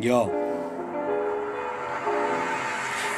Yo.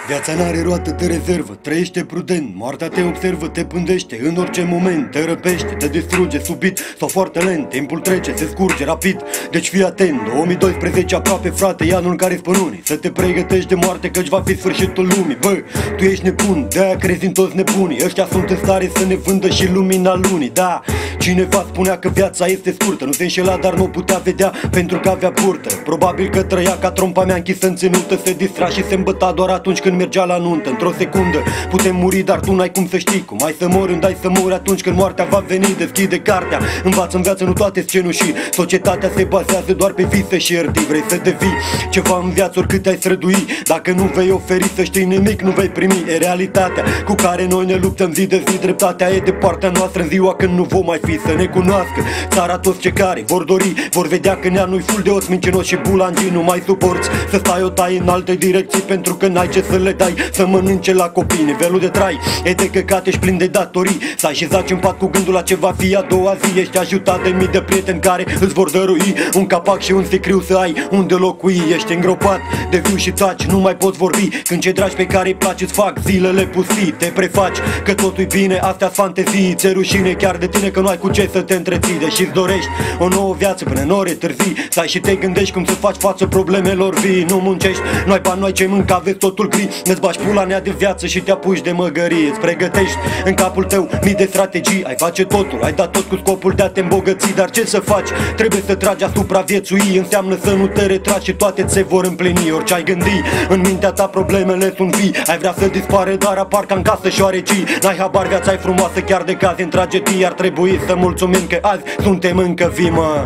Viața n-are roată de rezervă, trăiește prudent. Moartea te observă, te pândește în orice moment Te răpește, te distruge subit. Sau foarte lent Timpul trece, se scurge rapid, deci fii atent 2012 aproape frate, e anul în care spănuni Să te pregătești de moarte căci va fi sfârșitul lumii. Bă, tu ești nebun, de-aia crezi în toți nebunii. Ăștia sunt în stare să ne vândă și lumina lunii. Da, cineva spunea că viața este scurtă. Nu se înșela, dar nu putea vedea pentru că avea burtă Probabil că trăia ca trompa mea închisă în ținută Se distra și se îmbăta doar atunci când când mergea la nuntă Într-o secundă putem muri, dar tu n-ai cum să știi. Cum ai să mori, îndai să mori atunci când moartea va veni Deschide cartea, învață în viață, nu toate cenușii Societatea se bazează doar pe vise și iertii. Vrei să devii ceva în viață oricât ai strădui. Dacă nu vei oferi să știi nimic, nu vei primi. E realitatea cu care noi ne luptăm zi de zi. Dreptatea e de partea noastră în ziua când nu vom mai fi Să ne cunoască. Țara toți ce care vor dori Vor vedea că nea nu-i ful de os mincinos și bulangii Nu mai suporți. Să stai o tai în alte direcții Pentru că n-ai ce să le dai Să mănânce la copii Nivelul de trai. E de căcat, ești plin de datorii. Să ai șezat în pat cu gândul la ce va fi a doua zi. Ești ajutat de mii de prieteni care îți vor dărui. Un capac și un sicriu să ai unde locui. Ești îngropat de viu și taci, nu mai poți vorbi. Când ce dragi pe care îi place îți fac zilele pustii. Te prefaci că totul bine, astea fantezii. Ți rușine chiar de tine că nu ai cu ce să te întreții. Deși îți dorești o nouă viață până în ore târzii. Să ai și te gândești cum să faci față problemelor vii. Nu muncești, nu ai bani, nu ai ce mânca, vezi totul gri Îți bași pula nea de viață și te apuci de măgărie. Îți pregătești în capul tău mii de strategii. Ai face totul, ai dat tot cu scopul de a te îmbogăți. Dar ce să faci? Trebuie să tragi asupra viețui Înseamnă să nu te retragi și toate ți se vor împlini. Orice ai gândi, în mintea ta problemele sunt vii. Ai vrea să dispare, dar apar ca în casă șoarecii. N-ai habar, viața e frumoasă chiar de cazi în tragedii Ar trebui să mulțumim că azi suntem încă vii, mă.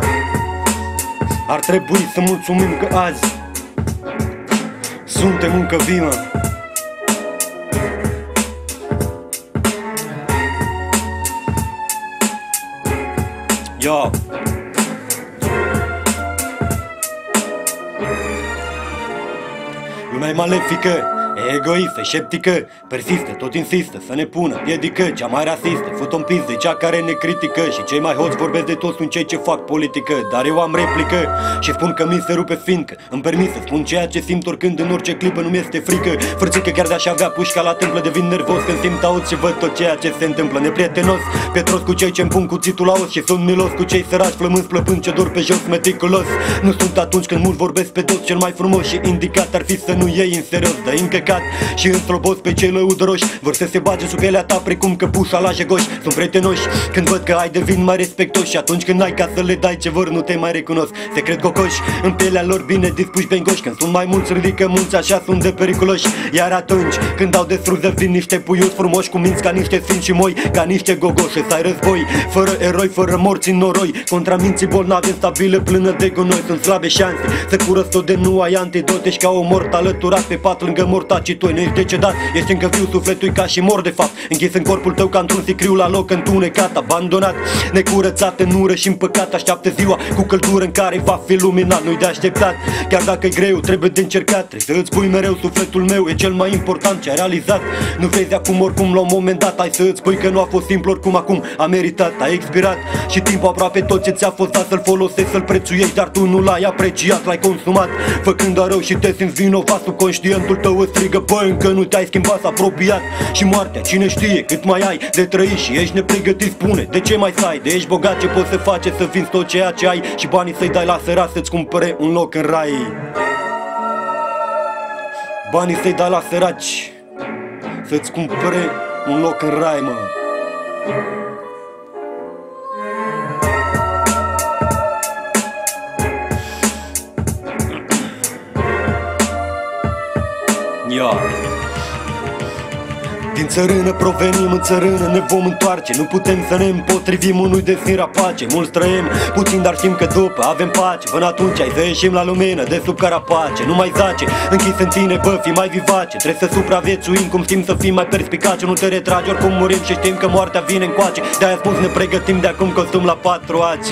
Ar trebui să mulțumim că azi suntem încă vii, mă Yo. Lumea e malefică E egoistă, sceptică, persistă, tot insistă Să ne pună, piedică, cea mai rasistă Fut un pis de cea care ne critică. Și cei mai hoți vorbesc de toți sunt cei ce fac politică. Dar eu am replică și spun că mi se rupe fiindcă Îmi permis să spun ceea ce simt oricând în orice clipă nu mi-este frică. Frățică chiar de-aș avea pușca la tâmplă Devin nervos când simt aud și văd tot ceea ce se întâmplă. Neprietenos, petros cu cei ce-mi pun cuțitul la os Și sunt milos cu cei săraci flămâns plăpând ce dor pe jos meticulos. Nu sunt atunci când mult vorbesc pe dos cel mai frumos și indicat Ar fi să nu iei în serios, dar încă cut Și înstrobos pe cei lăudăroși Vor să se bage sub pielea ta precum că pușa la jegoși. Sunt prietenoși când văd că ai devin mai respectoși. Și atunci când ai ca să le dai ce vor nu te mai recunosc. Se cred cocoși în pielea lor bine dispuși bengoși Când sunt mai mulți ridică mulți așa sunt de periculoși. Iar atunci când au de struză vin niște puiuți frumoși Cu minți ca niște sfinți și moi ca niște gogoși Să ai război. Fără eroi, fără morți în noroi. Contra minții bolnave stabile plână de gunoi. Sunt slabe șanse să curăț tot de nu ai antidote. Și ca o mort alăturat pe pat lângă morta și tu nu ești decedat Ești încă viu, sufletul ca și mor de fapt. Închis în corpul tău ca într-un sicriu la loc întunecat Abandonat, necurățat în ură și în păcat. Așteaptă ziua cu căldură în care va fi luminat Nu-i de așteptat, chiar dacă e greu, trebuie de încercat. Trebuie să îți spui mereu, sufletul meu e cel mai important ce ai realizat. Nu vezi acum oricum la un moment dat Hai să îți spui că nu a fost simplu oricum acum a meritat A expirat. Și timpul aproape tot ce ți-a fost dat Să-l folosești, să-l prețuiești, dar tu nu l-ai apreciat L-ai consumat, făcând rău și te simți vinovat. Subconștientul tău îți strigă Bă, încă nu te-ai schimbat, s-a apropiat Și moartea, cine știe cât mai ai de trăit Și ești nepregătit, spune, de ce mai stai? De ești bogat, ce poți să faci? Să vinzi tot ceea ce ai Și banii să-i dai la sărat să-ți cumpere un loc în rai. Banii să-i dai la săraci Să-ți cumpere un loc în rai, mă. Ia din țărână provenim, în țărână ne vom întoarce. Nu putem să ne împotrivim unui destin rapace Mulți trăim puțin, dar știm că după avem pace. Până atunci ai să ieșim la lumină de sub carapace. Nu mai zace, închis în tine, bă, fi mai vivace. Trebuie să supraviețuim cum știm să fim mai perspicace. Nu te retragi oricum murim și știm că moartea vine încoace. De-aia spus ne pregătim de acum costum la patru aci